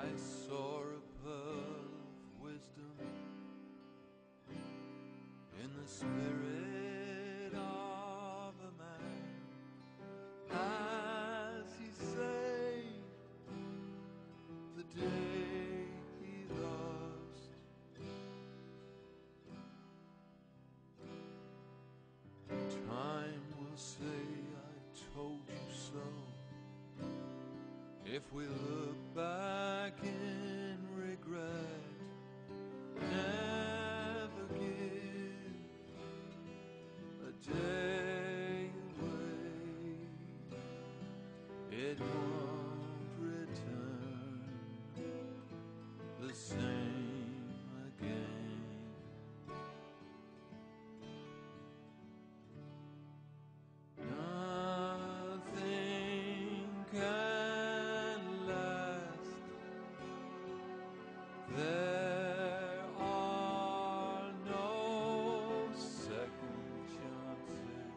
I saw a pearl of wisdom in the spirit of a man as he saved the day he lost. Time will say, I told you so. If we look back. Won't return the same again. Nothing can last. There are no second chances.